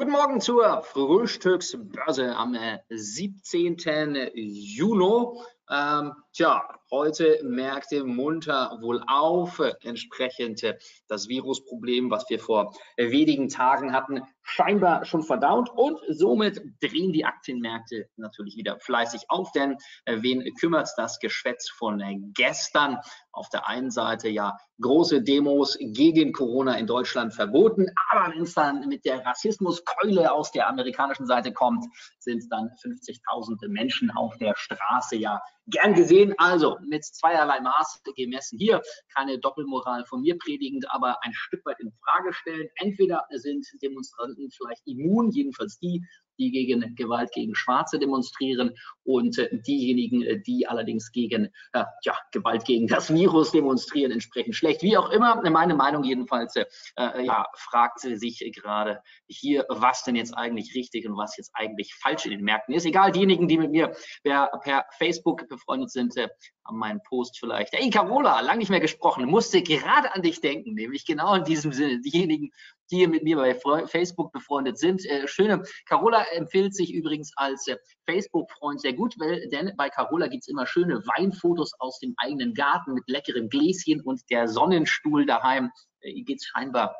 Guten Morgen zur Frühstücksbörse am 17. Äh, Juni. Ähm, tja, heute Märkte munter wohl auf. Entsprechend das Virusproblem, was wir vor wenigen Tagen hatten, scheinbar schon verdaut. Und somit drehen die Aktienmärkte natürlich wieder fleißig auf. Denn äh, wen kümmert das Geschwätz von äh, gestern? Auf der einen Seite ja große Demos gegen Corona in Deutschland verboten. Aber wenn es dann mit der Rassismuskeule aus der amerikanischen Seite kommt, sind dann 50.000 Menschen auf der Straße ja gern gesehen. Also mit zweierlei Maß gemessen. Hier keine Doppelmoral von mir predigend, aber ein Stück weit in Frage stellen. Entweder sind Demonstranten vielleicht immun, jedenfalls die, die gegen Gewalt gegen Schwarze demonstrieren und äh, diejenigen, äh, die allerdings gegen äh, ja, Gewalt gegen das Virus demonstrieren, entsprechend schlecht. Wie auch immer, meine Meinung jedenfalls, äh, ja, fragt sich gerade hier, was denn jetzt eigentlich richtig und was jetzt eigentlich falsch in den Märkten ist. Egal, diejenigen, die mit mir per, per Facebook befreundet sind, äh, haben meinen Post vielleicht. Hey Carola, lang nicht mehr gesprochen, musste gerade an dich denken, nämlich genau in diesem Sinne. Diejenigen, die mit mir bei Facebook befreundet sind. Äh, schöne. Carola empfiehlt sich übrigens als äh, Facebook-Freund sehr gut, weil, denn bei Carola gibt es immer schöne Weinfotos aus dem eigenen Garten mit leckerem Gläschen und der Sonnenstuhl daheim. Äh, Geht es scheinbar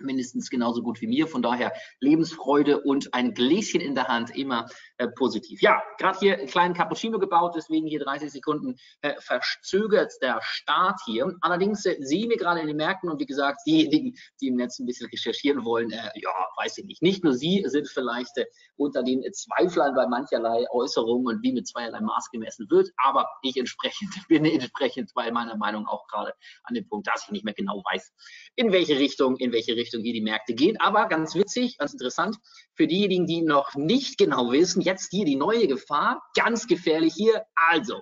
mindestens genauso gut wie mir. Von daher Lebensfreude und ein Gläschen in der Hand immer äh, positiv. Ja, gerade hier einen kleinen Cappuccino gebaut, deswegen hier 30 Sekunden äh, verzögert der Start hier. Allerdings äh, sehen wir gerade in den Märkten und wie gesagt, diejenigen, die im Netz ein bisschen recherchieren wollen, äh, ja, weiß ich nicht. Nicht nur Sie sind vielleicht äh, unter den Zweiflern bei mancherlei Äußerungen und wie mit zweierlei Maß gemessen wird, aber ich entsprechend bin entsprechend bei meiner Meinung auch gerade an dem Punkt, dass ich nicht mehr genau weiß, in welche Richtung, in welche Richtung Richtung hier die Märkte gehen. Aber ganz witzig, ganz interessant, für diejenigen, die noch nicht genau wissen, jetzt hier die neue Gefahr, ganz gefährlich hier. Also,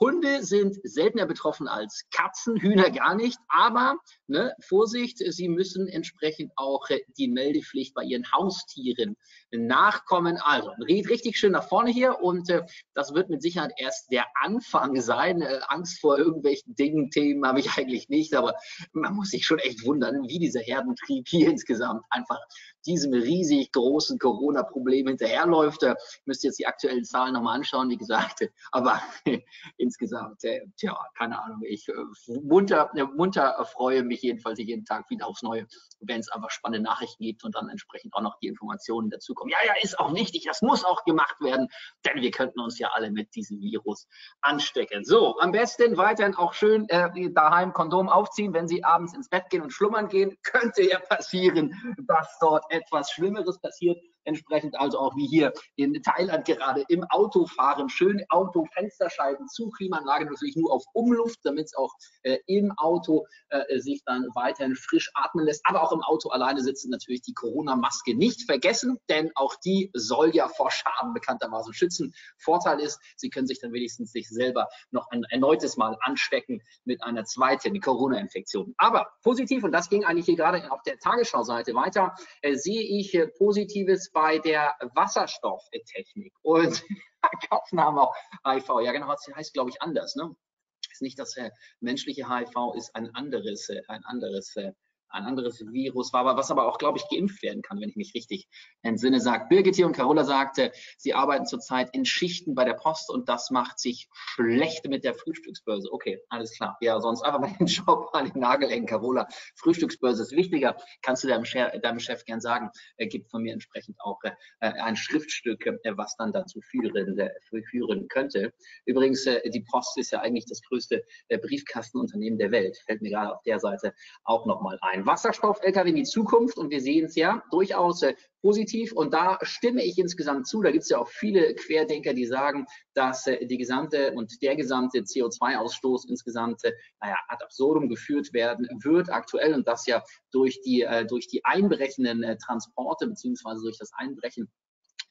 Hunde sind seltener betroffen als Katzen, Hühner gar nicht. Aber ne, Vorsicht, Sie müssen entsprechend auch äh, die Meldepflicht bei Ihren Haustieren nachkommen. Also richtig schön nach vorne hier und äh, das wird mit Sicherheit erst der Anfang sein. Äh, Angst vor irgendwelchen Dingen, Themen habe ich eigentlich nicht, aber man muss sich schon echt wundern, wie dieser Herdentrieb hier insgesamt einfach diesem riesig großen Corona-Problem hinterherläuft. Äh, müsst ihr jetzt die aktuellen Zahlen nochmal anschauen, wie gesagt. Aber insgesamt, äh, tja, keine Ahnung, ich äh, munter, munter freue mich jedenfalls jeden Tag wieder aufs Neue, wenn es einfach spannende Nachrichten gibt und dann entsprechend auch noch die Informationen dazu kommen. Ja, ja, ist auch wichtig, das muss auch gemacht werden, denn wir könnten uns ja alle mit diesem Virus anstecken. So, am besten weiterhin auch schön äh, daheim Kondom aufziehen, wenn Sie abends ins Bett gehen und schlummern gehen. Könnte ja passieren, dass dort etwas Schlimmeres passiert. Entsprechend also auch wie hier in Thailand gerade im Auto fahren, schön Auto, Fensterscheiben zu, Klimaanlage natürlich nur auf Umluft, damit es auch äh, im Auto äh, sich dann weiterhin frisch atmen lässt. Aber auch im Auto alleine sitzen natürlich die Corona-Maske nicht vergessen, denn auch die soll ja vor Schaden bekanntermaßen schützen. Vorteil ist, Sie können sich dann wenigstens sich selber noch ein erneutes Mal anstecken mit einer zweiten Corona-Infektion. Aber positiv, und das ging eigentlich hier gerade auf der Tagesschau-Seite weiter, äh, sehe ich äh, Bei der Wasserstofftechnik. Und kaufen haben auch HIV. Ja, genau, das heißt, glaube ich, anders. Ne? Ist nicht das äh, menschliche HIV, ist ein anderes, äh, ein anderes äh, ein anderes Virus war, aber was aber auch, glaube ich, geimpft werden kann, wenn ich mich richtig entsinne, sagt Birgit hier und Carola sagte, sie arbeiten zurzeit in Schichten bei der Post und das macht sich schlecht mit der Frühstücksbörse. Okay, alles klar. Ja, sonst einfach mal den Job an den Nagel hängen, Carola. Frühstücksbörse ist wichtiger. Kannst du deinem, Chef, deinem Chef gern sagen, er gibt von mir entsprechend auch äh, ein Schriftstück, äh, was dann dazu führen, äh, führen könnte. Übrigens, die Post ist ja eigentlich das größte Briefkastenunternehmen der Welt. Fällt mir gerade auf der Seite auch nochmal ein. Wasserstoff-Lkw in die Zukunft und wir sehen es ja durchaus äh, positiv und da stimme ich insgesamt zu. Da gibt es ja auch viele Querdenker, die sagen, dass äh, die gesamte und der gesamte CO2-Ausstoß insgesamt, äh, naja, ad absurdum geführt werden wird aktuell und das ja durch die, äh, durch die einbrechenden äh, Transporte beziehungsweise durch das Einbrechen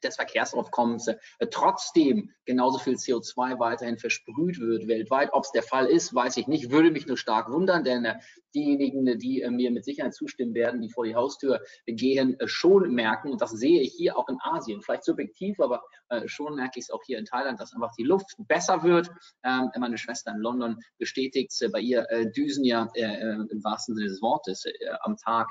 des Verkehrsaufkommens äh, trotzdem genauso viel CO2 weiterhin versprüht wird weltweit. Ob es der Fall ist, weiß ich nicht, würde mich nur stark wundern, denn äh, diejenigen, die äh, mir mit Sicherheit zustimmen werden, die vor die Haustür gehen, schon merken, und das sehe ich hier auch in Asien, vielleicht subjektiv, aber schon merke ich es auch hier in Thailand, dass einfach die Luft besser wird. Ähm, meine Schwester in London bestätigt, bei ihr düsen ja im wahrsten Sinne des Wortes am Tag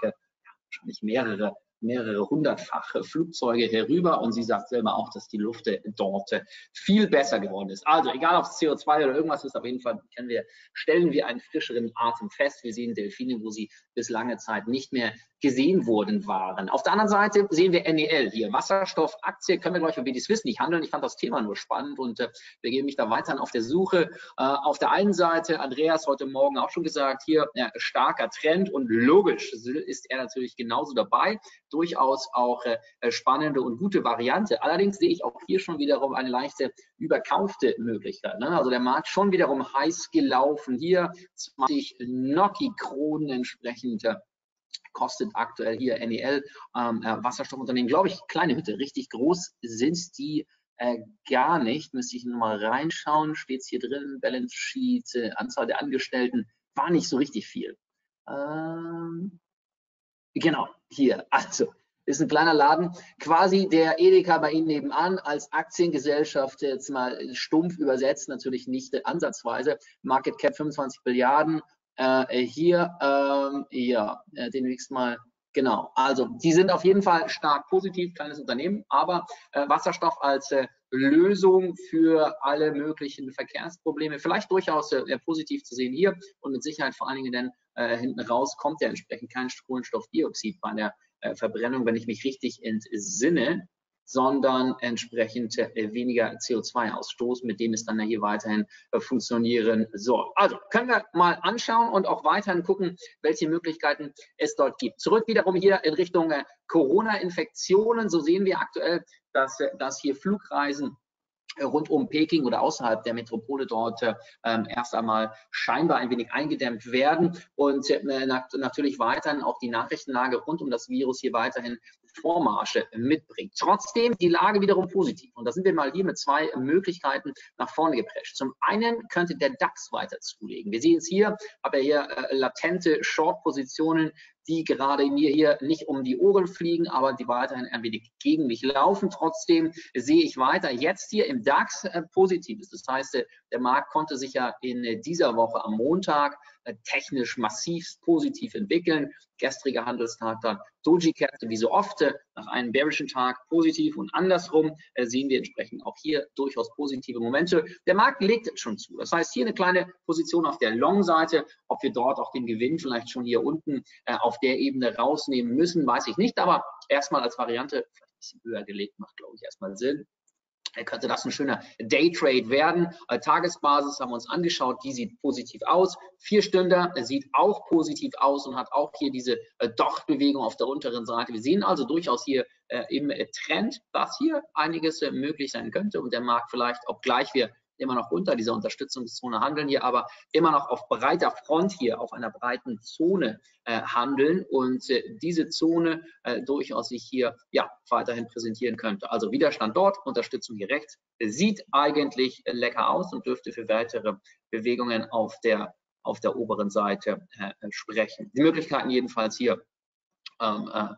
wahrscheinlich mehrere mehrere hundertfache Flugzeuge herüber und sie sagt selber auch, dass die Luft dort viel besser geworden ist. Also egal ob es CO2 oder irgendwas ist, auf jeden Fall wir, stellen wir einen frischeren Atem fest. Wir sehen Delfine, wo sie bis lange Zeit nicht mehr gesehen worden waren. Auf der anderen Seite sehen wir NEL hier, Wasserstoffaktie, können wir gleich, die es wissen, nicht handeln. Ich fand das Thema nur spannend und äh, begebe mich da weiterhin auf der Suche. Äh, auf der einen Seite, Andreas heute Morgen auch schon gesagt, hier äh, starker Trend und logisch ist er natürlich genauso dabei. Durchaus auch äh, spannende und gute Variante. Allerdings sehe ich auch hier schon wiederum eine leichte überkaufte Möglichkeit. Ne? Also der Markt schon wiederum heiß gelaufen. Hier 20 Noki-Kronen entsprechend kostet aktuell hier NEL ähm, äh, Wasserstoffunternehmen, glaube ich, kleine Hütte. Richtig groß sind die äh, gar nicht. Müsste ich nochmal reinschauen. Steht es hier drin? Balance Sheet, äh, Anzahl der Angestellten. War nicht so richtig viel. Ähm, genau, hier. Also, ist ein kleiner Laden, quasi der Edeka bei Ihnen nebenan als Aktiengesellschaft jetzt mal stumpf übersetzt, natürlich nicht ansatzweise. Market Cap 25 Milliarden, äh, hier, ähm, ja, äh, demnächst mal Genau, also die sind auf jeden Fall stark positiv, kleines Unternehmen, aber äh, Wasserstoff als äh, Lösung für alle möglichen Verkehrsprobleme vielleicht durchaus äh, positiv zu sehen hier und mit Sicherheit vor allen Dingen denn äh, hinten raus kommt ja entsprechend kein Kohlenstoffdioxid bei der äh, Verbrennung, wenn ich mich richtig entsinne sondern entsprechend äh, weniger CO2-Ausstoß, mit dem es dann hier weiterhin äh, funktionieren soll. Also können wir mal anschauen und auch weiterhin gucken, welche Möglichkeiten es dort gibt. Zurück wiederum hier in Richtung äh, Corona-Infektionen. So sehen wir aktuell, dass, dass hier Flugreisen rund um Peking oder außerhalb der Metropole dort ähm, erst einmal scheinbar ein wenig eingedämmt werden und äh, natürlich weiterhin auch die Nachrichtenlage rund um das Virus hier weiterhin Vormarsche mitbringt. Trotzdem die Lage wiederum positiv. Und da sind wir mal hier mit zwei Möglichkeiten nach vorne geprescht. Zum einen könnte der DAX weiter zulegen. Wir sehen es hier, habe ja hier äh, latente Short-Positionen, die gerade mir hier nicht um die Ohren fliegen, aber die weiterhin ein wenig gegen mich laufen. Trotzdem sehe ich weiter jetzt hier im DAX äh, Positives. Das heißt, äh, der Markt konnte sich ja in äh, dieser Woche am Montag technisch massiv positiv entwickeln. Gestriger Handelstag dann Doji-Kette wie so oft nach einem bearischen Tag positiv und andersrum äh, sehen wir entsprechend auch hier durchaus positive Momente. Der Markt legt schon zu. Das heißt, hier eine kleine Position auf der Long-Seite. Ob wir dort auch den Gewinn vielleicht schon hier unten auf der Ebene rausnehmen müssen, weiß ich nicht. Aber erstmal als Variante, vielleicht ein bisschen höher gelegt, macht glaube ich erstmal Sinn könnte das ein schöner Daytrade werden. Tagesbasis haben wir uns angeschaut, die sieht positiv aus. Vier sieht auch positiv aus und hat auch hier diese äh, Dochtbewegung auf der unteren Seite. Wir sehen also durchaus hier äh, im Trend, dass hier einiges äh, möglich sein könnte und der Markt vielleicht, obgleich wir immer noch unter dieser Unterstützungszone handeln hier, aber immer noch auf breiter Front hier, auf einer breiten Zone äh, handeln und äh, diese Zone äh, durchaus sich hier ja weiterhin präsentieren könnte. Also Widerstand dort, Unterstützung hier rechts, sieht eigentlich lecker aus und dürfte für weitere Bewegungen auf der auf der oberen Seite äh, sprechen. Die Möglichkeiten jedenfalls hier ähm, äh,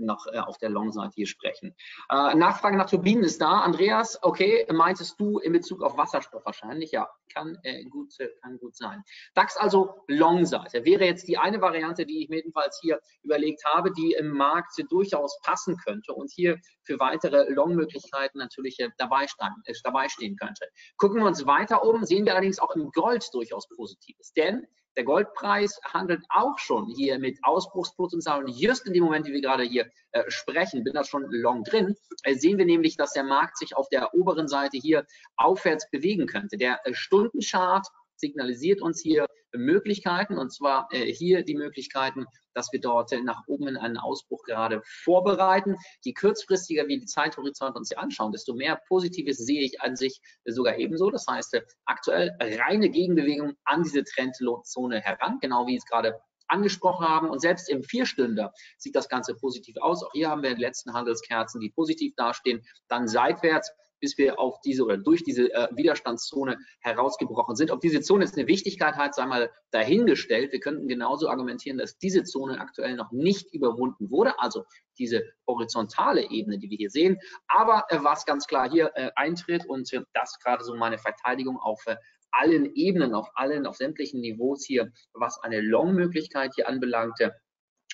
noch äh, auf der Long-Seite hier sprechen. Äh, Nachfrage nach Turbinen ist da. Andreas, okay, meintest du in Bezug auf Wasserstoff wahrscheinlich? Ja, kann, äh, gut, kann gut sein. DAX also Long-Seite wäre jetzt die eine Variante, die ich mir jedenfalls hier überlegt habe, die im Markt durchaus passen könnte und hier für weitere Long-Möglichkeiten natürlich äh, dabei, stand, äh, dabei stehen könnte. Gucken wir uns weiter um, sehen wir allerdings auch im Gold durchaus Positives, denn der Goldpreis handelt auch schon hier mit Ausbruchspotenzial. Und just in dem Moment, wie wir gerade hier äh, sprechen, bin da schon long drin, äh, sehen wir nämlich, dass der Markt sich auf der oberen Seite hier aufwärts bewegen könnte. Der äh, Stundenchart signalisiert uns hier Möglichkeiten und zwar äh, hier die Möglichkeiten, dass wir dort nach oben in einen Ausbruch gerade vorbereiten. Je kurzfristiger wir die Zeithorizont uns hier anschauen, desto mehr Positives sehe ich an sich sogar ebenso. Das heißt, äh, aktuell reine Gegenbewegung an diese Trendzone heran, genau wie es gerade angesprochen haben. Und selbst im Vierstünder sieht das Ganze positiv aus. Auch hier haben wir die letzten Handelskerzen, die positiv dastehen. Dann seitwärts bis wir auf diese oder durch diese äh, Widerstandszone herausgebrochen sind. Ob diese Zone jetzt eine Wichtigkeit hat, sei mal dahingestellt. Wir könnten genauso argumentieren, dass diese Zone aktuell noch nicht überwunden wurde, also diese horizontale Ebene, die wir hier sehen. Aber äh, was ganz klar hier äh, eintritt und äh, das gerade so meine Verteidigung auf äh, allen Ebenen, auf allen, auf sämtlichen Niveaus hier, was eine Long-Möglichkeit hier anbelangte,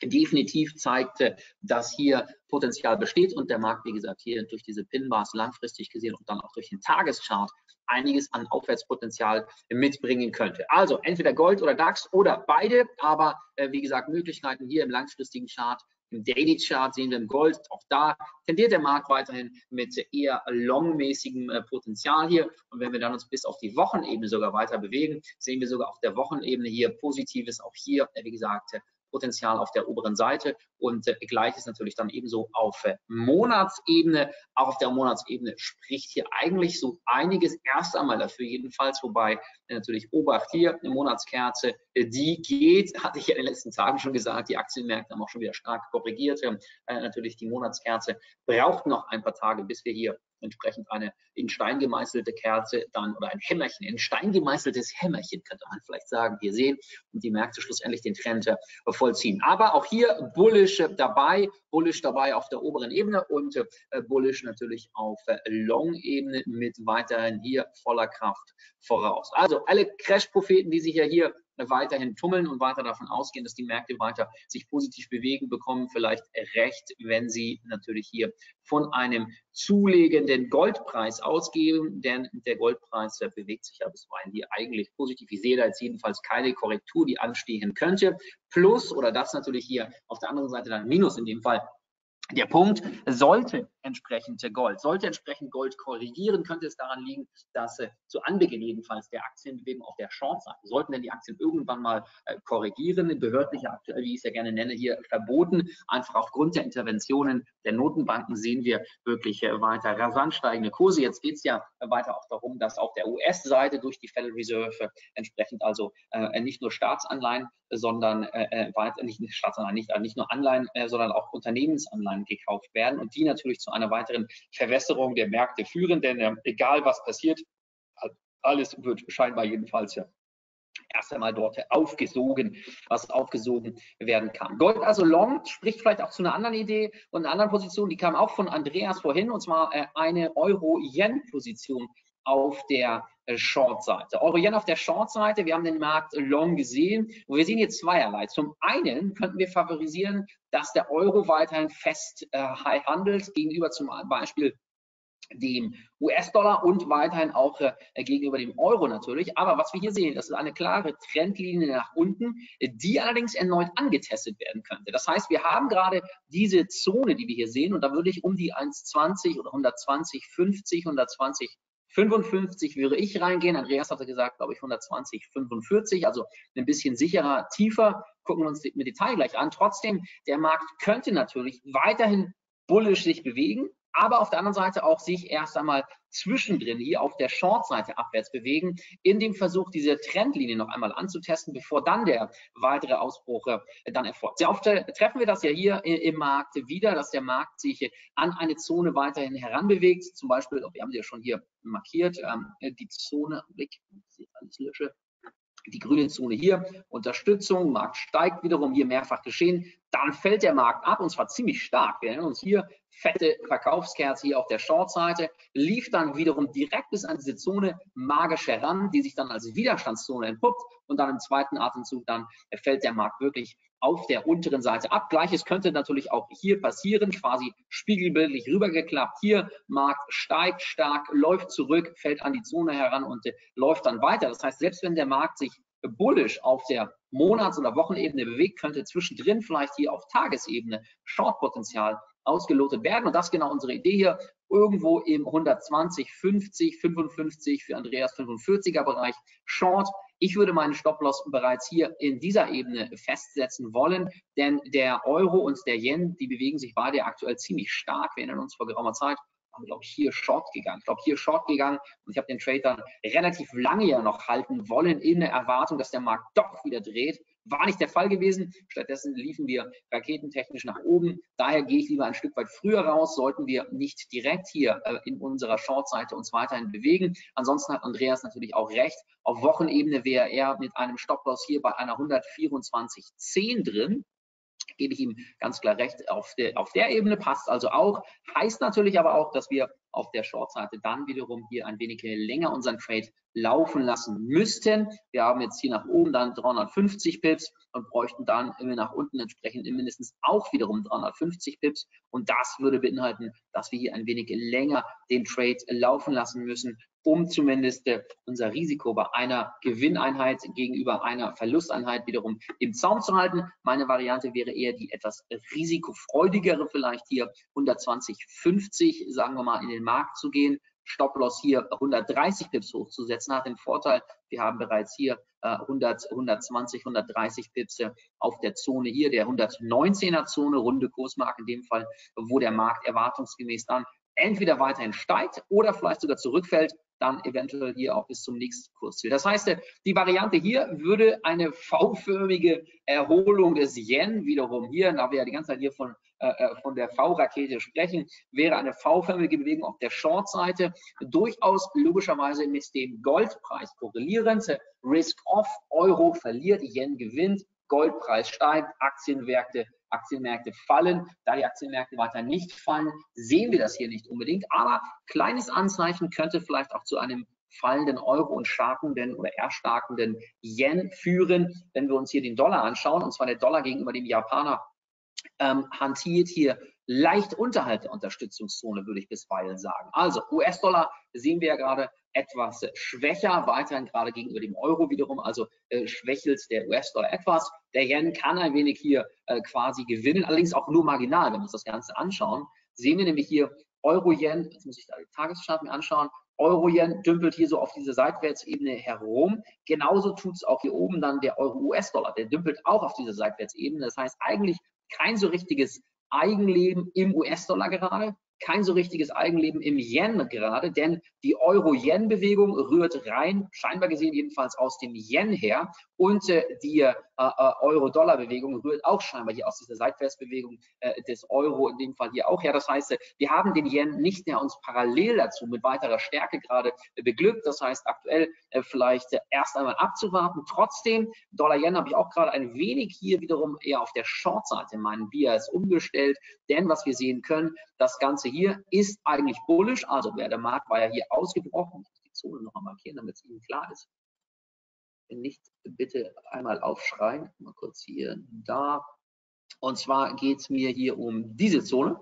definitiv zeigte, dass hier Potenzial besteht und der Markt, wie gesagt, hier durch diese Pin-Bars langfristig gesehen und dann auch durch den Tageschart einiges an Aufwärtspotenzial mitbringen könnte. Also entweder Gold oder DAX oder beide, aber äh, wie gesagt, Möglichkeiten hier im langfristigen Chart im Daily Chart sehen wir im Gold, auch da tendiert der Markt weiterhin mit eher longmäßigem äh, Potenzial hier. Und wenn wir dann uns bis auf die Wochenebene sogar weiter bewegen, sehen wir sogar auf der Wochenebene hier Positives, auch hier, äh, wie gesagt, Potenzial auf der oberen Seite und äh, gleiches natürlich dann ebenso auf äh, Monatsebene. Auch auf der Monatsebene spricht hier eigentlich so einiges erst einmal dafür jedenfalls, wobei äh, natürlich Obacht hier, eine Monatskerze, äh, die geht, hatte ich ja in den letzten Tagen schon gesagt, die Aktienmärkte haben auch schon wieder stark korrigiert. Äh, natürlich die Monatskerze braucht noch ein paar Tage, bis wir hier entsprechend eine in Stein gemeißelte Kerze dann oder ein Hämmerchen, ein Stein gemeißeltes Hämmerchen könnte man vielleicht sagen, hier sehen und die Märkte schlussendlich den Trend äh, vollziehen. Aber auch hier bullish dabei, bullish dabei auf der oberen Ebene und äh, bullish natürlich auf äh, Long-Ebene mit weiterhin hier voller Kraft voraus. Also alle Crash-Propheten, die sich ja hier weiterhin tummeln und weiter davon ausgehen, dass die Märkte weiter sich positiv bewegen, bekommen vielleicht recht, wenn sie natürlich hier von einem zulegenden Goldpreis ausgehen, denn der Goldpreis bewegt sich ja bisweilen hier eigentlich positiv. Ich sehe da jetzt jedenfalls keine Korrektur, die anstehen könnte. Plus oder das natürlich hier auf der anderen Seite dann Minus in dem Fall der Punkt, sollte entsprechend Gold, sollte entsprechend Gold korrigieren, könnte es daran liegen, dass äh, zu Anbeginn jedenfalls der Aktienbewegung auf der Short-Seite, sollten denn die Aktien irgendwann mal äh, korrigieren, behördliche aktuell, wie ich es ja gerne nenne, hier verboten, einfach aufgrund der Interventionen der Notenbanken sehen wir wirklich äh, weiter rasant steigende Kurse. Jetzt geht es ja weiter auch darum, dass auf der US-Seite durch die Federal Reserve entsprechend also äh, nicht nur Staatsanleihen, sondern äh, weiter, nicht, Staatsanleihen, nicht, nicht nur Anleihen, äh, sondern auch Unternehmensanleihen gekauft werden und die natürlich zu einer weiteren Verwässerung der Märkte führen, denn äh, egal was passiert, alles wird scheinbar jedenfalls ja erst einmal dort aufgesogen, was aufgesogen werden kann. Gold also long spricht vielleicht auch zu einer anderen Idee und einer anderen Position, die kam auch von Andreas vorhin, und zwar äh, eine Euro-Yen-Position auf der Short-Seite. Euro-Yen auf der Short-Seite, wir haben den Markt long gesehen und wir sehen hier zweierlei. Zum einen könnten wir favorisieren, dass der Euro weiterhin fest äh, handelt gegenüber zum Beispiel dem US-Dollar und weiterhin auch äh, gegenüber dem Euro natürlich. Aber was wir hier sehen, das ist eine klare Trendlinie nach unten, die allerdings erneut angetestet werden könnte. Das heißt, wir haben gerade diese Zone, die wir hier sehen, und da würde ich um die 1,20 oder 120, 50, 120 55 würde ich reingehen. Andreas hatte gesagt, glaube ich, 120, 45, also ein bisschen sicherer, tiefer. Gucken wir uns mit Detail gleich an. Trotzdem, der Markt könnte natürlich weiterhin bullisch sich bewegen aber auf der anderen Seite auch sich erst einmal zwischendrin hier auf der Short-Seite abwärts bewegen, in dem Versuch, diese Trendlinie noch einmal anzutesten, bevor dann der weitere Ausbruch äh, dann erfolgt. Sehr oft äh, treffen wir das ja hier im Markt wieder, dass der Markt sich an eine Zone weiterhin heranbewegt. Zum Beispiel, wir haben sie ja schon hier markiert, ähm, die Zone, Blick, alles lösche, die grüne Zone hier, Unterstützung, Markt steigt wiederum, hier mehrfach geschehen, dann fällt der Markt ab und zwar ziemlich stark. Wir erinnern uns hier, fette Verkaufskerze hier auf der Short-Seite, lief dann wiederum direkt bis an diese Zone magisch heran, die sich dann als Widerstandszone entpuppt und dann im zweiten Atemzug dann fällt der Markt wirklich auf der unteren Seite ab. Gleiches könnte natürlich auch hier passieren, quasi spiegelbildlich rübergeklappt. Hier Markt steigt stark, läuft zurück, fällt an die Zone heran und äh, läuft dann weiter. Das heißt, selbst wenn der Markt sich bullish auf der Monats- oder Wochenebene bewegt, könnte zwischendrin vielleicht hier auf Tagesebene Short-Potenzial ausgelotet werden. Und das ist genau unsere Idee hier. Irgendwo im 120, 50, 55, für Andreas 45er Bereich Short ich würde meinen Stop-Loss bereits hier in dieser Ebene festsetzen wollen, denn der Euro und der Yen, die bewegen sich beide aktuell ziemlich stark. Wir erinnern uns vor geraumer Zeit, haben, glaube ich, hier Short gegangen. Ich glaube, hier Short gegangen und ich habe den Trade dann relativ lange ja noch halten wollen in der Erwartung, dass der Markt doch wieder dreht. War nicht der Fall gewesen. Stattdessen liefen wir raketentechnisch nach oben. Daher gehe ich lieber ein Stück weit früher raus. Sollten wir nicht direkt hier äh, in unserer Short-Seite uns weiterhin bewegen. Ansonsten hat Andreas natürlich auch recht. Auf Wochenebene wäre er mit einem Stop-Loss hier bei einer 124,10 drin gebe ich ihm ganz klar recht, auf der, auf der Ebene passt also auch. Heißt natürlich aber auch, dass wir auf der Short-Seite dann wiederum hier ein wenig länger unseren Trade laufen lassen müssten. Wir haben jetzt hier nach oben dann 350 Pips und bräuchten dann immer nach unten entsprechend mindestens auch wiederum 350 Pips. Und das würde beinhalten, dass wir hier ein wenig länger den Trade laufen lassen müssen, um zumindest äh, unser Risiko bei einer Gewinneinheit gegenüber einer Verlusteinheit wiederum im Zaum zu halten. Meine Variante wäre eher die etwas risikofreudigere, vielleicht hier 120,50, sagen wir mal, in den Markt zu gehen. Stop-Loss hier 130 Pips hochzusetzen, hat den Vorteil, wir haben bereits hier 100, 120, 130 Pips auf der Zone hier, der 119er Zone, runde Kursmarke in dem Fall, wo der Markt erwartungsgemäß dann entweder weiterhin steigt oder vielleicht sogar zurückfällt, dann eventuell hier auch bis zum nächsten Kursziel. Das heißt, die Variante hier würde eine V-förmige Erholung des Yen wiederum hier, da wir ja die ganze Zeit hier von, äh, äh von der V-Rakete sprechen, wäre eine V-förmige Bewegung auf der Short-Seite durchaus logischerweise mit dem Goldpreis korrelierend. Risk-off, Euro verliert, Yen gewinnt, Goldpreis steigt, Aktienmärkte Aktienmärkte fallen. Da die Aktienmärkte weiter nicht fallen, sehen wir das hier nicht unbedingt. Aber kleines Anzeichen könnte vielleicht auch zu einem fallenden Euro und starkenden oder erstarkenden Yen führen. Wenn wir uns hier den Dollar anschauen, und zwar der Dollar gegenüber dem Japaner, ähm, hantiert hier leicht unterhalb der Unterstützungszone, würde ich bisweilen sagen. Also US-Dollar sehen wir ja gerade etwas schwächer, weiterhin gerade gegenüber dem Euro wiederum, also äh, schwächelt der US-Dollar etwas. Der Yen kann ein wenig hier äh, quasi gewinnen, allerdings auch nur marginal, wenn wir uns das Ganze anschauen. Sehen wir nämlich hier Euro-Yen, jetzt muss ich da die Tageschart mir anschauen, Euro-Yen dümpelt hier so auf diese Seitwärtsebene herum. Genauso tut es auch hier oben dann der Euro-US-Dollar. Der dümpelt auch auf diese Seitwärtsebene. Das heißt eigentlich kein so richtiges Eigenleben im US-Dollar gerade kein so richtiges Eigenleben im Yen gerade, denn die Euro-Yen-Bewegung rührt rein, scheinbar gesehen jedenfalls aus dem Yen her und äh, die äh, äh, Euro-Dollar-Bewegung rührt auch scheinbar hier aus dieser Seitwärtsbewegung äh, des Euro in dem Fall hier auch her. Das heißt, äh, wir haben den Yen nicht mehr uns parallel dazu mit weiterer Stärke gerade äh, beglückt. Das heißt, aktuell vielleicht erst einmal abzuwarten. Trotzdem, Dollar-Yen habe ich auch gerade ein wenig hier wiederum eher auf der Short-Seite meinen Bias umgestellt, denn was wir sehen können, das Ganze hier ist eigentlich bullish, also der Markt war ja hier ausgebrochen. Ich muss die Zone noch einmal markieren, damit es Ihnen klar ist. Wenn nicht, bitte einmal aufschreien. Mal kurz hier, da. Und zwar geht es mir hier um diese Zone.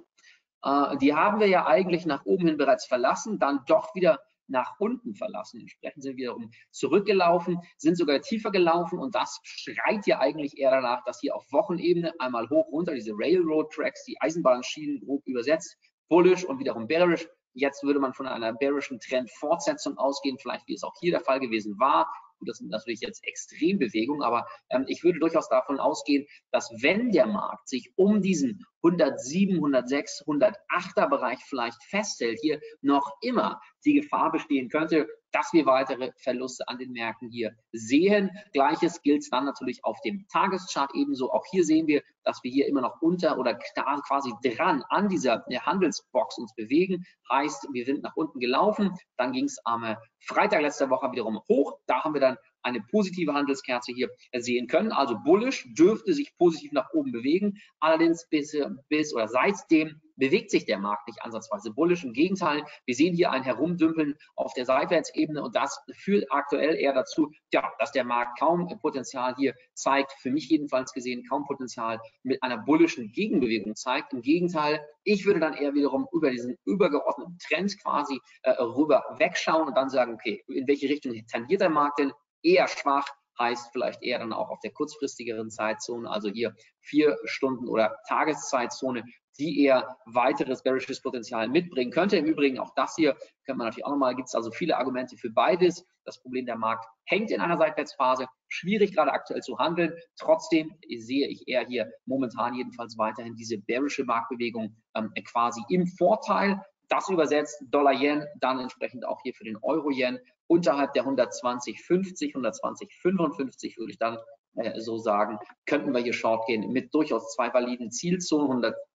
Äh, die haben wir ja eigentlich nach oben hin bereits verlassen, dann doch wieder nach unten verlassen. Entsprechend sind wir wiederum zurückgelaufen, sind sogar tiefer gelaufen und das schreit ja eigentlich eher danach, dass hier auf Wochenebene einmal hoch runter diese Railroad Tracks, die Eisenbahnschienen grob übersetzt, bullish und wiederum bearish. Jetzt würde man von einer bearischen Trendfortsetzung ausgehen, vielleicht wie es auch hier der Fall gewesen war. das sind natürlich jetzt Extrembewegungen, aber ähm, ich würde durchaus davon ausgehen, dass wenn der Markt sich um diesen 107, 106, 108er Bereich vielleicht festhält, hier noch immer die Gefahr bestehen könnte, dass wir weitere Verluste an den Märkten hier sehen. Gleiches gilt dann natürlich auf dem Tageschart ebenso. Auch hier sehen wir, dass wir hier immer noch unter oder quasi dran an dieser Handelsbox uns bewegen. Heißt, wir sind nach unten gelaufen. Dann ging es am Freitag letzter Woche wiederum hoch. Da haben wir dann eine positive Handelskerze hier sehen können. Also bullish dürfte sich positiv nach oben bewegen. Allerdings bis, bis oder seitdem bewegt sich der Markt nicht ansatzweise bullish. Im Gegenteil, wir sehen hier ein Herumdümpeln auf der Seitwärtsebene und das führt aktuell eher dazu, ja, dass der Markt kaum Potenzial hier zeigt, für mich jedenfalls gesehen, kaum Potenzial mit einer bullischen Gegenbewegung zeigt. Im Gegenteil, ich würde dann eher wiederum über diesen übergeordneten Trend quasi äh, rüber wegschauen und dann sagen, okay, in welche Richtung tendiert der Markt denn? Eher schwach, heißt vielleicht eher dann auch auf der kurzfristigeren Zeitzone, also hier vier Stunden oder Tageszeitzone, die eher weiteres bearishes Potenzial mitbringen könnte. Im Übrigen auch das hier könnte man natürlich auch nochmal, gibt es also viele Argumente für beides. Das Problem der Markt hängt in einer Seitwärtsphase, schwierig gerade aktuell zu handeln. Trotzdem sehe ich eher hier momentan jedenfalls weiterhin diese bearische Marktbewegung ähm, quasi im Vorteil. Das übersetzt Dollar-Yen, dann entsprechend auch hier für den Euro-Yen unterhalb der 120,50, 120,55 würde ich dann äh, so sagen, könnten wir hier Short gehen mit durchaus zwei validen Zielzonen,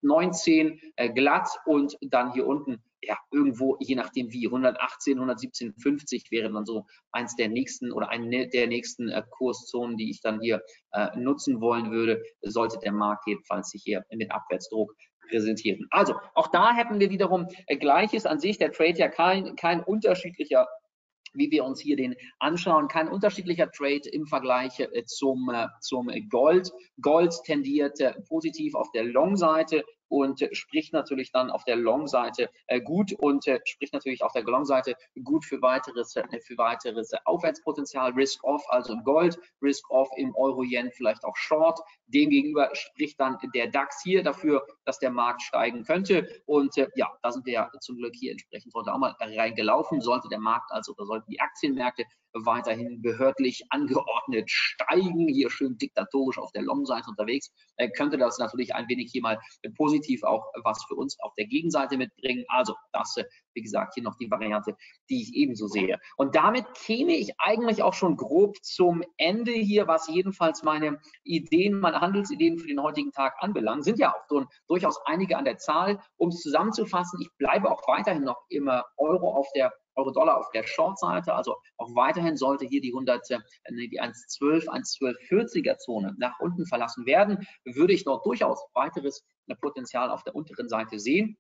119 äh, glatt und dann hier unten ja, irgendwo, je nachdem wie, 118, 117, 50 wäre dann so eins der nächsten oder eine der nächsten äh, Kurszonen, die ich dann hier äh, nutzen wollen würde, sollte der Markt jedenfalls sich hier mit Abwärtsdruck präsentieren. Also auch da hätten wir wiederum äh, Gleiches an sich, der Trade ja kein, kein unterschiedlicher wie wir uns hier den anschauen, kein unterschiedlicher Trade im Vergleich äh, zum, äh, zum Gold. Gold tendiert positiv auf der Long-Seite, und spricht natürlich dann auf der Long-Seite äh, gut und äh, spricht natürlich auf der Long-Seite gut für weiteres, äh, für weiteres Aufwärtspotenzial. Risk-Off, also im Gold, Risk-Off im Euro-Yen, vielleicht auch Short. Demgegenüber spricht dann der DAX hier dafür, dass der Markt steigen könnte. Und äh, ja, da sind wir ja zum Glück hier entsprechend heute auch mal reingelaufen. Sollte der Markt also oder sollten die Aktienmärkte weiterhin behördlich angeordnet steigen, hier schön diktatorisch auf der Long-Seite unterwegs, äh, könnte das natürlich ein wenig hier mal positiv auch was für uns auf der Gegenseite mitbringen. Also das, äh, wie gesagt, hier noch die Variante, die ich ebenso sehe. Und damit käme ich eigentlich auch schon grob zum Ende hier, was jedenfalls meine Ideen, meine Handelsideen für den heutigen Tag anbelangt. Sind ja auch durchaus einige an der Zahl. Um es zusammenzufassen, ich bleibe auch weiterhin noch immer Euro auf der Euro-Dollar auf der Short-Seite. Also auch weiterhin sollte hier die 100, äh, die 1,12, 1,1240er Zone nach unten verlassen werden, würde ich dort durchaus weiteres äh, Potenzial auf der unteren Seite sehen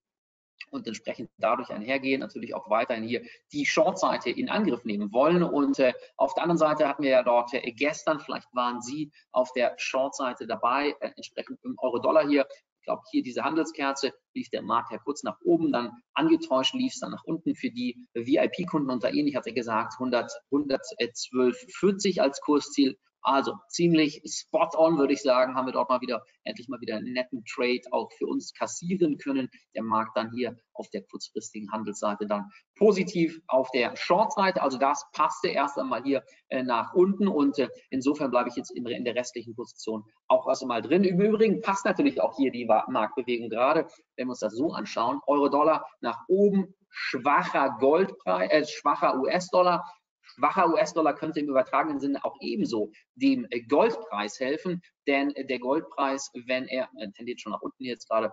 und entsprechend dadurch einhergehen, natürlich auch weiterhin hier die Short-Seite in Angriff nehmen wollen. Und äh, auf der anderen Seite hatten wir ja dort äh, gestern, vielleicht waren Sie auf der Short-Seite dabei, äh, entsprechend im Euro-Dollar hier glaube, hier diese Handelskerze lief der Markt ja kurz nach oben, dann angetäuscht lief es dann nach unten für die VIP-Kunden unter Ihnen. Ich hatte gesagt 100, 112,40 als Kursziel. Also ziemlich spot on, würde ich sagen, haben wir dort mal wieder, endlich mal wieder einen netten Trade auch für uns kassieren können. Der Markt dann hier auf der kurzfristigen Handelsseite dann positiv auf der Short-Seite. Also das passte erst einmal hier äh, nach unten und äh, insofern bleibe ich jetzt in, in, der restlichen Position auch erst einmal drin. Im Übrigen passt natürlich auch hier die Marktbewegung gerade, wenn wir uns das so anschauen. Euro-Dollar nach oben, schwacher Goldpreis, äh, schwacher US-Dollar, Schwacher US-Dollar könnte im übertragenen Sinne auch ebenso dem Goldpreis helfen, denn der Goldpreis, wenn er, er tendiert schon nach unten jetzt gerade,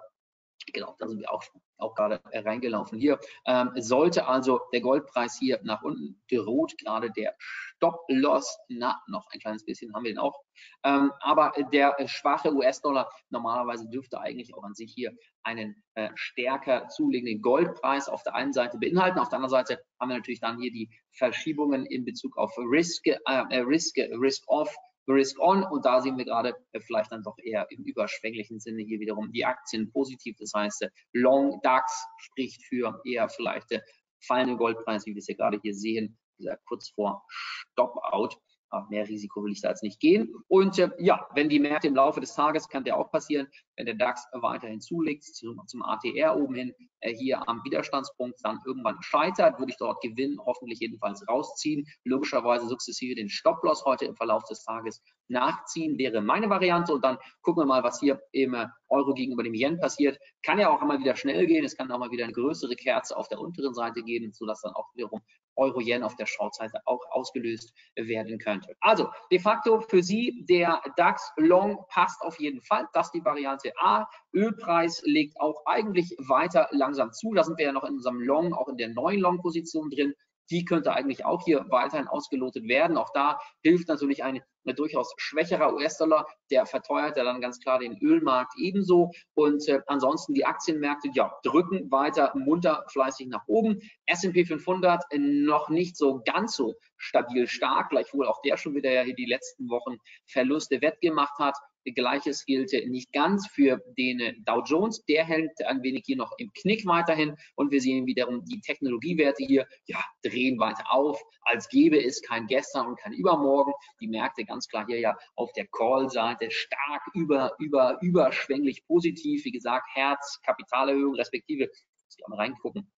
Genau, da sind wir auch, auch gerade reingelaufen hier. Ähm, sollte also der Goldpreis hier nach unten droht gerade der Stop-Loss, na, noch ein kleines bisschen haben wir den auch. Ähm, aber der schwache US-Dollar normalerweise dürfte eigentlich auch an sich hier einen äh, stärker zuliegenden Goldpreis auf der einen Seite beinhalten. Auf der anderen Seite haben wir natürlich dann hier die Verschiebungen in Bezug auf Risk, äh, Risk, Risk Off Risk On und da sehen wir gerade äh, vielleicht dann doch eher im überschwänglichen Sinne hier wiederum die Aktien positiv. Das heißt, äh, Long DAX spricht für eher vielleicht äh, fallende Goldpreise, wie wir es ja gerade hier sehen, dieser kurz vor Stop-Out. Aber mehr Risiko will ich da jetzt nicht gehen. Und äh, ja, wenn die Märkte im Laufe des Tages, kann der auch passieren, wenn der DAX weiterhin zulegt, zum, zum ATR oben hin, äh, hier am Widerstandspunkt dann irgendwann scheitert, würde ich dort Gewinn hoffentlich jedenfalls rausziehen. Logischerweise sukzessive den Stop-Loss heute im Verlauf des Tages nachziehen, wäre meine Variante. Und dann gucken wir mal, was hier im äh, Euro gegenüber dem Yen passiert. Kann ja auch immer wieder schnell gehen. Es kann auch mal wieder eine größere Kerze auf der unteren Seite geben, sodass dann auch wiederum Euro-Yen auf der Short-Seite auch ausgelöst werden könnte. Also de facto für Sie der DAX Long passt auf jeden Fall. Das ist die Variante A. Ölpreis legt auch eigentlich weiter langsam zu. Da sind wir ja noch in unserem Long, auch in der neuen Long-Position drin die könnte eigentlich auch hier weiterhin ausgelotet werden. Auch da hilft natürlich ein, durchaus schwächerer US-Dollar, der verteuert ja dann ganz klar den Ölmarkt ebenso. Und äh, ansonsten die Aktienmärkte, ja, drücken weiter munter fleißig nach oben. S&P 500 äh, noch nicht so ganz so stabil stark, gleichwohl auch der schon wieder ja hier die letzten Wochen Verluste wettgemacht hat. Gleiches gilt nicht ganz für den Dow Jones. Der hält ein wenig hier noch im Knick weiterhin. Und wir sehen wiederum die Technologiewerte hier, ja, drehen weiter auf, als gäbe es kein Gestern und kein Übermorgen. Die Märkte ganz klar hier ja auf der Call-Seite stark über, über, überschwänglich positiv. Wie gesagt, Herz, Kapitalerhöhung respektive, muss ich auch mal reingucken,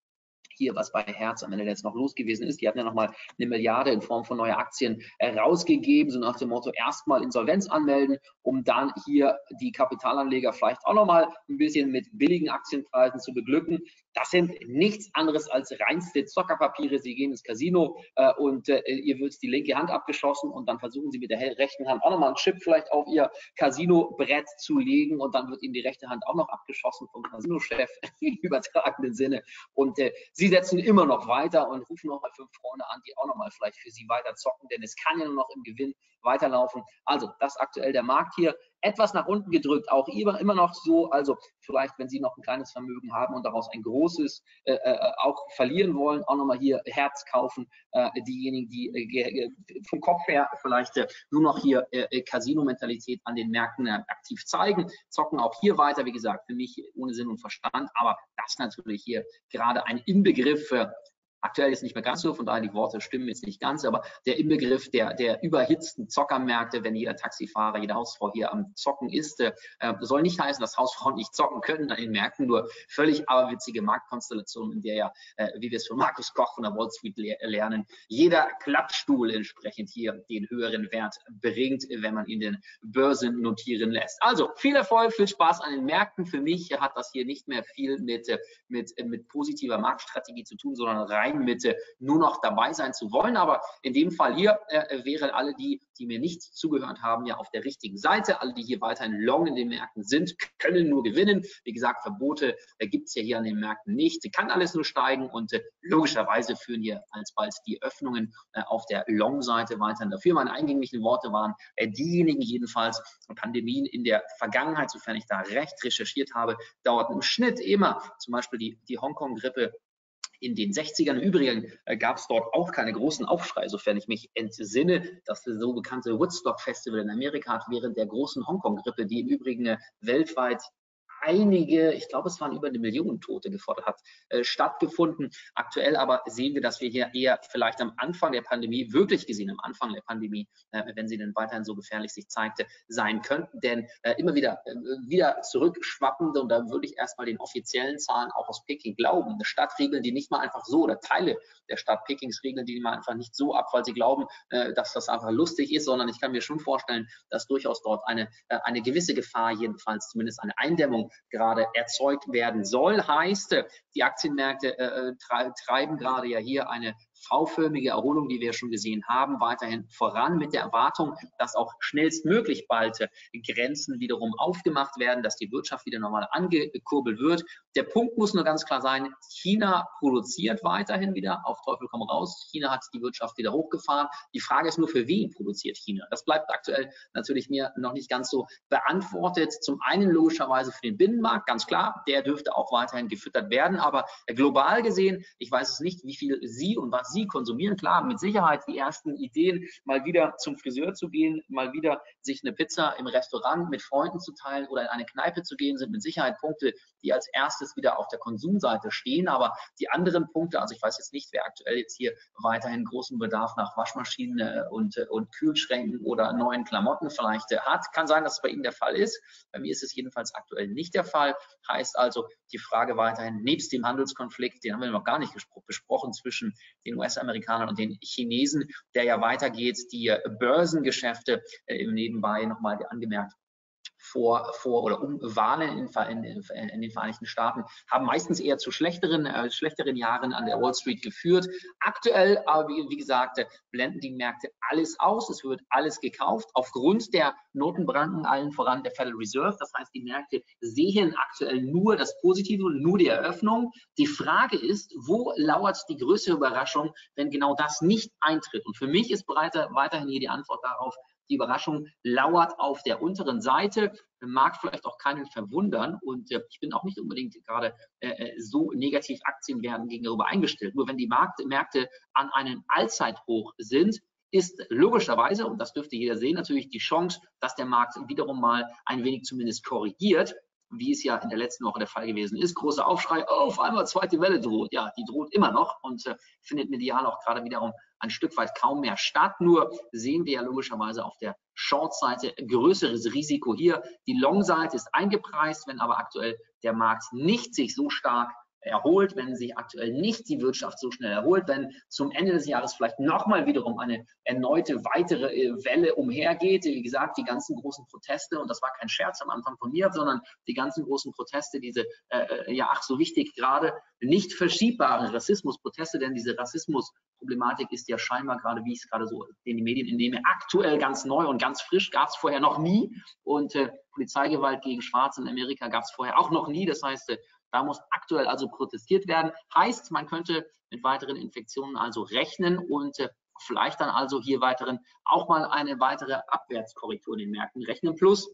hier, was bei Herz am Ende jetzt noch los gewesen ist. Die hatten ja nochmal eine Milliarde in Form von neuer Aktien rausgegeben, so nach dem Motto, erstmal Insolvenz anmelden, um dann hier die Kapitalanleger vielleicht auch nochmal ein bisschen mit billigen Aktienpreisen zu beglücken. Das sind nichts anderes als reinste Zockerpapiere. Sie gehen ins Casino äh, und äh, ihr wird die linke Hand abgeschossen und dann versuchen sie mit der rechten Hand auch nochmal einen Chip vielleicht auf ihr Casino-Brett zu legen und dann wird ihnen die rechte Hand auch noch abgeschossen vom Casino-Chef im übertragenen Sinne. Und äh, sie setzen immer noch weiter und rufen nochmal fünf Freunde an, die auch nochmal vielleicht für sie weiter zocken, denn es kann ja nur noch im Gewinn weiterlaufen. Also das ist aktuell der Markt hier. Etwas nach unten gedrückt, auch immer, noch so, also vielleicht, wenn Sie noch ein kleines Vermögen haben und daraus ein großes äh, äh auch verlieren wollen, auch nochmal hier Herz kaufen, äh, diejenigen, die äh, vom Kopf her vielleicht äh, nur noch hier äh, Casino-Mentalität an den Märkten aktiv zeigen, zocken auch hier weiter, wie gesagt, für mich ohne Sinn und Verstand, aber das natürlich hier gerade ein Inbegriff Aktuell ist nicht mehr ganz so, von daher die Worte stimmen jetzt nicht ganz, aber der Inbegriff der, der überhitzten Zockermärkte, wenn jeder Taxifahrer, jede Hausfrau hier am Zocken ist, äh, soll nicht heißen, dass Hausfrauen nicht zocken können an den Märkten, nur völlig aberwitzige Marktkonstellation, in der ja, äh, wie wir es von Markus Koch von der Wall Street le lernen, jeder Klappstuhl entsprechend hier den höheren Wert bringt, wenn man ihn den Börsen notieren lässt. Also viel Erfolg, viel Spaß an den Märkten. Für mich hat das hier nicht mehr viel mit, äh, mit, mit positiver Marktstrategie zu tun, sondern rein Mitte nur noch dabei sein zu wollen. Aber in dem Fall hier äh, wären alle die, die mir nicht zugehört haben, ja auf der richtigen Seite. Alle, die hier weiterhin long in den Märkten sind, können nur gewinnen. Wie gesagt, Verbote äh, gibt es ja hier an den Märkten nicht. Kann alles nur steigen und äh, logischerweise führen hier alsbald die Öffnungen äh, auf der Long-Seite weiterhin dafür. Meine eingänglichen Worte waren äh, diejenigen jedenfalls, Pandemien in der Vergangenheit, sofern ich da recht recherchiert habe, dauerten im Schnitt immer, zum Beispiel die, die Hongkong-Grippe in den 60ern. Im Übrigen äh, gab es dort auch keine großen Aufschrei, sofern ich mich entsinne. Das so bekannte Woodstock Festival in Amerika hat während der großen Hongkong-Grippe, die im Übrigen äh, weltweit einige, ich glaube, es waren über eine Million Tote gefordert hat, äh, stattgefunden. Aktuell aber sehen wir, dass wir hier eher vielleicht am Anfang der Pandemie, wirklich gesehen am Anfang der Pandemie, äh, wenn sie denn weiterhin so gefährlich sich zeigte, sein könnten. Denn äh, immer wieder, äh, wieder zurückschwappende, und da würde ich erstmal den offiziellen Zahlen auch aus Peking glauben, eine Stadt regeln die nicht mal einfach so oder Teile der Stadt Pekings regeln die mal einfach nicht so ab, weil sie glauben, äh, dass das einfach lustig ist, sondern ich kann mir schon vorstellen, dass durchaus dort eine, äh, eine gewisse Gefahr, jedenfalls zumindest eine Eindämmung gerade erzeugt werden soll. Heißt, die Aktienmärkte äh, äh treiben gerade ja hier eine V-förmige Erholung, die wir schon gesehen haben, weiterhin voran mit der Erwartung, dass auch schnellstmöglich bald Grenzen wiederum aufgemacht werden, dass die Wirtschaft wieder normal angekurbelt wird. Der Punkt muss nur ganz klar sein, China produziert weiterhin wieder, auf Teufel komm raus. China hat die Wirtschaft wieder hochgefahren. Die Frage ist nur, für wen produziert China? Das bleibt aktuell natürlich mir noch nicht ganz so beantwortet. Zum einen logischerweise für den Binnenmarkt, ganz klar, der dürfte auch weiterhin gefüttert werden, aber global gesehen, ich weiß es nicht, wie viel Sie und was Sie konsumieren. Klar, mit Sicherheit die ersten Ideen, mal wieder zum Friseur zu gehen, mal wieder sich eine Pizza im Restaurant mit Freunden zu teilen oder in eine Kneipe zu gehen, sind mit Sicherheit Punkte, die als erstes wieder auf der Konsumseite stehen. Aber die anderen Punkte, also ich weiß jetzt nicht, wer aktuell jetzt hier weiterhin großen Bedarf nach Waschmaschinen äh, und, äh, und Kühlschränken oder neuen Klamotten vielleicht äh, hat. Kann sein, dass es bei Ihnen der Fall ist. Bei mir ist es jedenfalls aktuell nicht der Fall. Heißt also, die Frage weiterhin, nebst dem Handelskonflikt, den haben wir noch gar nicht besprochen zwischen den US-Amerikanern und den Chinesen, der ja weitergeht, die Börsengeschäfte im Nebenbei nochmal angemerkt vor, vor oder um Wahlen in, in, in, den Vereinigten Staaten haben meistens eher zu schlechteren, äh, schlechteren Jahren an der Wall Street geführt. Aktuell, aber wie, wie, gesagt, blenden die Märkte alles aus. Es wird alles gekauft aufgrund der Notenbranden, allen voran der Federal Reserve. Das heißt, die Märkte sehen aktuell nur das Positive, nur die Eröffnung. Die Frage ist, wo lauert die größere Überraschung, wenn genau das nicht eintritt? Und für mich ist breiter, weiterhin hier die Antwort darauf, die Überraschung lauert auf der unteren Seite, mag vielleicht auch keinen verwundern. Und äh, ich bin auch nicht unbedingt gerade äh, äh so negativ Aktienwerten gegenüber eingestellt. Nur wenn die Märkte an einem Allzeithoch sind, ist logischerweise, und das dürfte jeder sehen, natürlich die Chance, dass der Markt wiederum mal ein wenig zumindest korrigiert wie es ja in der letzten Woche der Fall gewesen ist. Großer Aufschrei, oh, auf einmal zweite Welle droht. Ja, die droht immer noch und äh, findet medial auch gerade wiederum ein Stück weit kaum mehr statt. Nur sehen wir ja logischerweise auf der Short-Seite größeres Risiko hier. Die Long-Seite ist eingepreist, wenn aber aktuell der Markt nicht sich so stark erholt, wenn sich aktuell nicht die Wirtschaft so schnell erholt, wenn zum Ende des Jahres vielleicht nochmal wiederum eine erneute weitere äh, Welle umhergeht. Wie gesagt, die ganzen großen Proteste, und das war kein Scherz am Anfang von mir, sondern die ganzen großen Proteste, diese, äh, äh ja, ach so wichtig gerade, nicht verschiebbaren Rassismusproteste, denn diese Rassismusproblematik ist ja scheinbar gerade, wie ich es gerade so in den Medien entnehme, aktuell ganz neu und ganz frisch, gab es vorher noch nie. Und äh, Polizeigewalt gegen Schwarze in Amerika gab es vorher auch noch nie. Das heißt, äh, da muss aktuell also protestiert werden. Heißt, man könnte mit weiteren Infektionen also rechnen und äh, vielleicht dann also hier weiteren auch mal eine weitere Abwärtskorrektur in den Märkten rechnen. Plus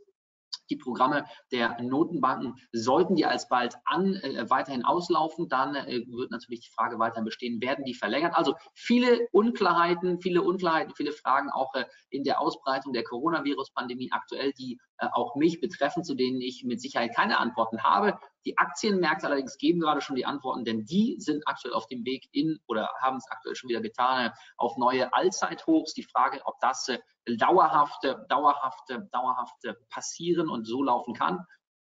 die Programme der Notenbanken sollten die alsbald an, äh, weiterhin auslaufen, dann äh, wird natürlich die Frage weiterhin bestehen, werden die verlängert? Also viele Unklarheiten, viele Unklarheiten, viele Fragen auch äh, in der Ausbreitung der Coronavirus-Pandemie aktuell, die auch mich betreffen, zu denen ich mit Sicherheit keine Antworten habe. Die Aktienmärkte allerdings geben gerade schon die Antworten, denn die sind aktuell auf dem Weg in oder haben es aktuell schon wieder getan auf neue Allzeithochs. Die Frage, ob das äh, dauerhafte, dauerhafte, dauerhafte passieren und so laufen kann,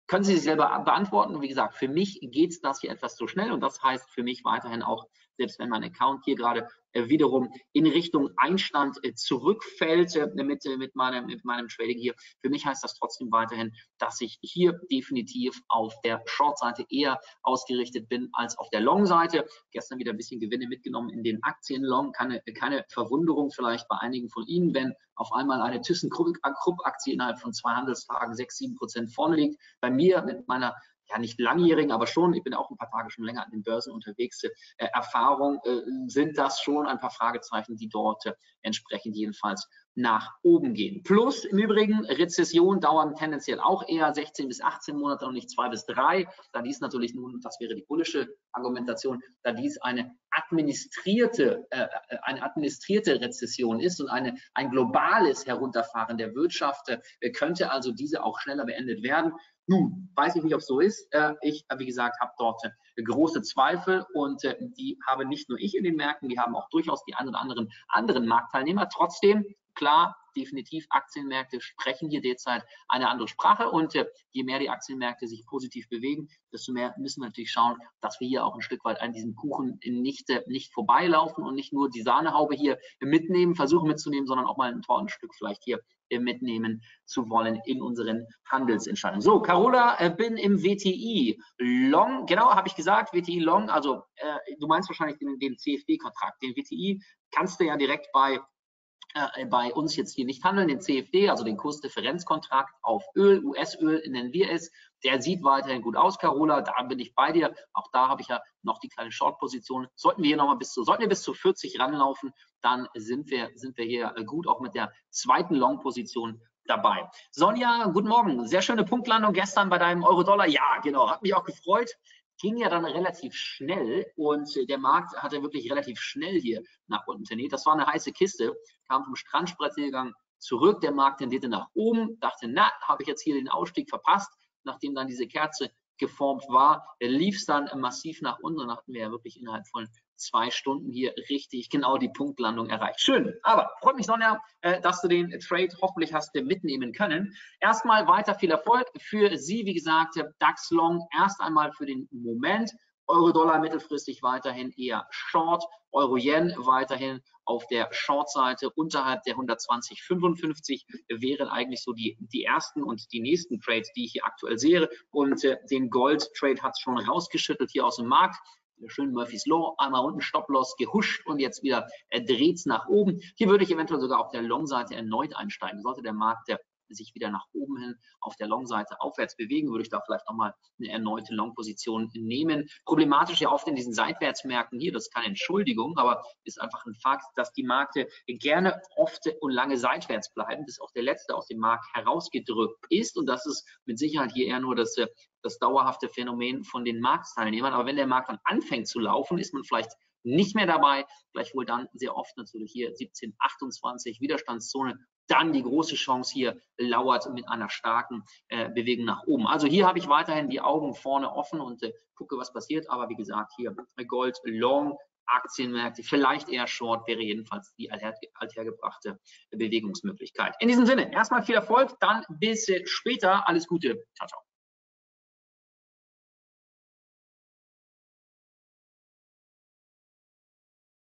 können Sie sich selber beantworten. Wie gesagt, für mich geht das hier etwas zu schnell und das heißt für mich weiterhin auch, selbst wenn mein Account hier gerade äh, wiederum in Richtung Einstand äh, zurückfällt äh, mit, mit, meinem, mit meinem Trading hier. Für mich heißt das trotzdem weiterhin, dass ich hier definitiv auf der Short-Seite eher ausgerichtet bin als auf der Long-Seite. Gestern wieder ein bisschen Gewinne mitgenommen in den Aktien Long. Keine, keine Verwunderung vielleicht bei einigen von Ihnen, wenn auf einmal eine ThyssenKrupp-Aktie innerhalb von zwei Handelstagen 6, 7 Prozent vorne liegt. Bei mir mit meiner ja nicht langjährigen, aber schon, ich bin auch ein paar Tage schon länger an den Börsen unterwegs, äh, Erfahrung, äh, sind das schon ein paar Fragezeichen, die dort äh, entsprechend jedenfalls nach oben gehen. Plus im Übrigen, Rezession dauern tendenziell auch eher 16 bis 18 Monate und nicht zwei bis drei. Da dies natürlich nun, das wäre die bullische Argumentation, da dies eine administrierte, äh, eine administrierte Rezession ist und eine, ein globales Herunterfahren der Wirtschaft, äh, könnte also diese auch schneller beendet werden. Nun, weiß ich nicht, ob es so ist. Äh, ich, wie gesagt, habe dort äh, große Zweifel und äh, die habe nicht nur ich in den Märkten, die haben auch durchaus die ein oder anderen anderen Marktteilnehmer. Trotzdem, klar, definitiv Aktienmärkte sprechen hier derzeit eine andere Sprache und äh, je mehr die Aktienmärkte sich positiv bewegen, desto mehr müssen wir natürlich schauen, dass wir hier auch ein Stück weit an diesem Kuchen nicht, äh, nicht vorbeilaufen und nicht nur die Sahnehaube hier mitnehmen, versuchen mitzunehmen, sondern auch mal ein Tortenstück vielleicht hier äh, mitnehmen zu wollen in unseren Handelsentscheidungen. So, Carola, bin im WTI Long, genau, habe ich gesagt, WTI Long, also äh, du meinst wahrscheinlich den, den CFD-Kontrakt. Den WTI kannst du ja direkt bei äh, bei uns jetzt hier nicht handeln, den CFD, also den Kursdifferenzkontrakt auf Öl, US-Öl nennen wir es. Der sieht weiterhin gut aus, Carola, da bin ich bei dir. Auch da habe ich ja noch die kleine Short-Position. Sollten wir hier nochmal bis zu, sollten wir bis zu 40 ranlaufen, dann sind wir, sind wir hier gut auch mit der zweiten Long-Position dabei. Sonja, guten Morgen. Sehr schöne Punktlandung gestern bei deinem Euro-Dollar. Ja, genau. Hat mich auch gefreut ging ja dann relativ schnell und der Markt hatte wirklich relativ schnell hier nach unten tendiert. Das war eine heiße Kiste, kam vom Strandspaziergang zurück, der Markt tendierte nach oben, dachte, na, habe ich jetzt hier den Ausstieg verpasst, nachdem dann diese Kerze geformt war, lief es dann massiv nach unten und hatten wir ja wirklich innerhalb von zwei Stunden hier richtig genau die Punktlandung erreicht. Schön, aber freut mich, Sonja, äh, dass du den Trade hoffentlich hast mitnehmen können. Erstmal weiter viel Erfolg für Sie, wie gesagt, DAX Long erst einmal für den Moment. Euro-Dollar mittelfristig weiterhin eher Short, Euro-Yen weiterhin auf der Short-Seite unterhalb der 120,55 wären eigentlich so die, die ersten und die nächsten Trades, die ich hier aktuell sehe. Und äh, den Gold-Trade hat es schon rausgeschüttelt hier aus dem Markt schön Murphy's Law, einmal unten Stop-Loss gehuscht und jetzt wieder äh, dreht es nach oben. Hier würde ich eventuell sogar auf der Long-Seite erneut einsteigen. Sollte der Markt der sich wieder nach oben hin auf der Long-Seite aufwärts bewegen, würde ich da vielleicht nochmal eine erneute Long-Position nehmen. Problematisch ja oft in diesen Seitwärtsmärkten hier, das ist keine Entschuldigung, aber ist einfach ein Fakt, dass die Märkte gerne oft und lange seitwärts bleiben, bis auch der letzte aus dem Markt herausgedrückt ist und das ist mit Sicherheit hier eher nur das, das dauerhafte Phänomen von den Marktteilnehmern. Aber wenn der Markt dann anfängt zu laufen, ist man vielleicht nicht mehr dabei. Gleichwohl dann sehr oft natürlich hier 1728 Widerstandszone dann die große Chance hier lauert mit einer starken äh, Bewegung nach oben. Also hier habe ich weiterhin die Augen vorne offen und äh, gucke, was passiert. Aber wie gesagt, hier Gold Long, Aktienmärkte, vielleicht eher Short wäre jedenfalls die althergebrachte Bewegungsmöglichkeit. In diesem Sinne, erstmal viel Erfolg, dann bis später. Alles Gute. Ciao, ciao.